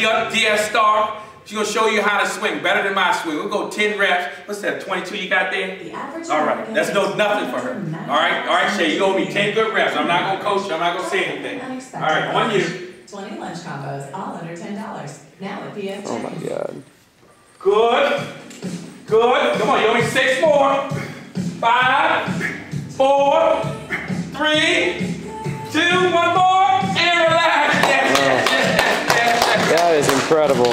Michelle DS Star. She's gonna show you how to swing better than my swing. We'll go 10 reps. What's that, 22 you got there? The average All right, that's no nothing for her. All right, all right, Shay, you owe me 10 good reps. I'm not gonna coach you, I'm not gonna say anything. All right, on you. 20 lunch combos, all under $10. Now at PF Oh my god. Good, good. Come on, you owe me six more. Five, four, three, incredible.